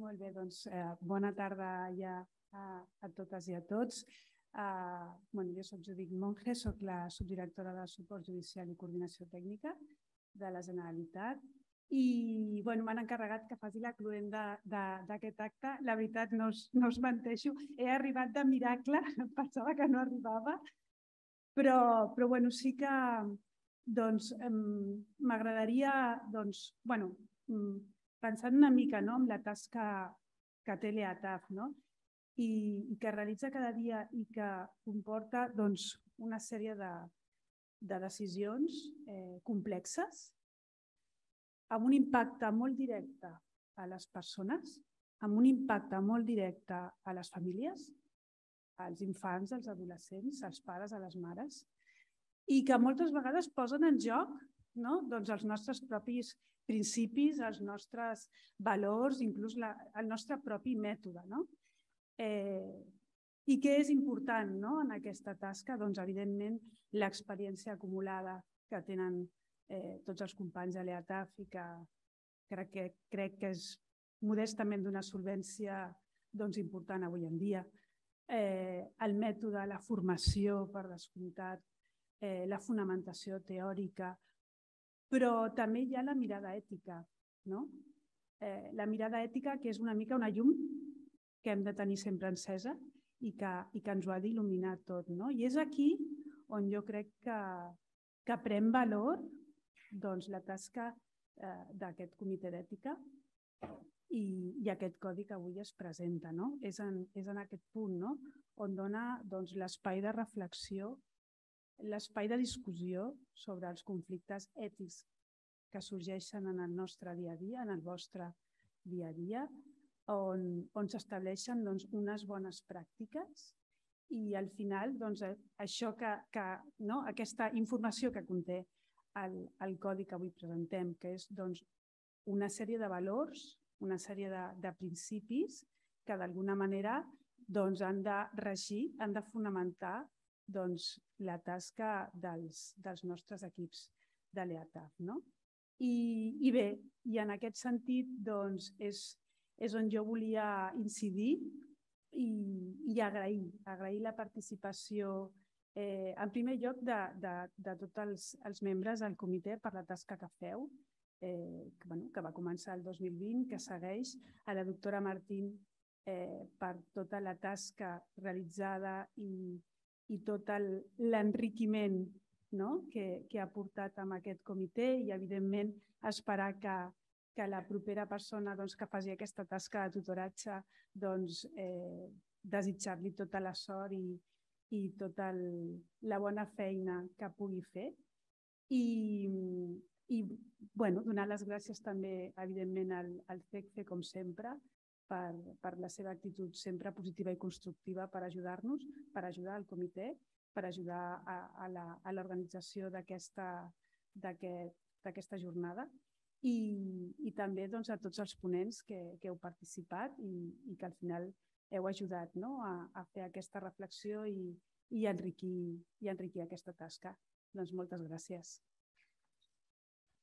Molt bé, doncs eh, bona tarda ja a, a totes i a tots. Uh, bueno, jo soc Judit Monge, soc la subdirectora de Suport Judicial i Coordinació Tècnica de la Generalitat i bueno, m'han encarregat que faci la cluenda d'aquest acte. La veritat, no us, no us menteixo, he arribat de miracle, pensava que no arribava, però, però bueno, sí que doncs, m'agradaria doncs, bueno, mm, pensant una mica no, en la tasca que té l'EATAF no? I, i que realitza cada dia i que comporta doncs, una sèrie de, de decisions eh, complexes amb un impacte molt directe a les persones, amb un impacte molt directe a les famílies, als infants, als adolescents, als pares, a les mares, i que moltes vegades posen en joc no? doncs els nostres propis principis, els nostres valors, inclús la, el nostre propi mètode. No? Eh, I què és important no? en aquesta tasca? Doncs, evidentment, l'experiència acumulada que tenen eh, tots els companys de l'EATAF i que crec que, crec que és modestament d'una solvència doncs, important avui en dia. Eh, el mètode, la formació, per descomptat, eh, la fonamentació teòrica, però també hi ha la mirada ètica, no? Eh, la mirada ètica que és una mica una llum que hem de tenir sempre encesa i que, i que ens ho ha d'il·luminar tot. No? I és aquí on jo crec que, que pren valor doncs, la tasca eh, d'aquest comitè d'ètica i, i aquest codi que avui es presenta. No? És, en, és en aquest punt no? on dona doncs, l'espai de reflexió l'espai de discussió sobre els conflictes ètics que sorgeixen en el nostre dia a dia, en el vostre dia a dia, on, on s'estableixen doncs, unes bones pràctiques i al final doncs, això que, que, no? aquesta informació que conté el, el codi que avui presentem, que és doncs, una sèrie de valors, una sèrie de, de principis que d'alguna manera doncs, han de regir, han de fonamentar doncs, la tasca dels, dels nostres equips de l'EATAF. No? I, I bé, i en aquest sentit doncs, és, és on jo volia incidir i, i agrair, agrair la participació eh, en primer lloc de, de, de tots els, els membres del comitè per la tasca que feu, eh, que, bueno, que va començar el 2020, que segueix, a la doctora Martín eh, per tota la tasca realitzada i, i tot l'enriquiment no? que, que ha portat amb aquest comitè i, evidentment, esperar que, que la propera persona doncs, que faci aquesta tasca de tutoratge doncs, eh, desitjar-li tota la sort i, i tota el, la bona feina que pugui fer. I, i bueno, donar les gràcies també, evidentment, al, al CECFE, com sempre, per, per la seva actitud sempre positiva i constructiva per ajudar-nos, per ajudar al comitè, per ajudar a, a l'organització d'aquesta jornada i, i també doncs, a tots els ponents que, que heu participat i, i que al final heu ajudat no? a, a fer aquesta reflexió i, i, enriquir, i enriquir aquesta tasca. Doncs moltes gràcies.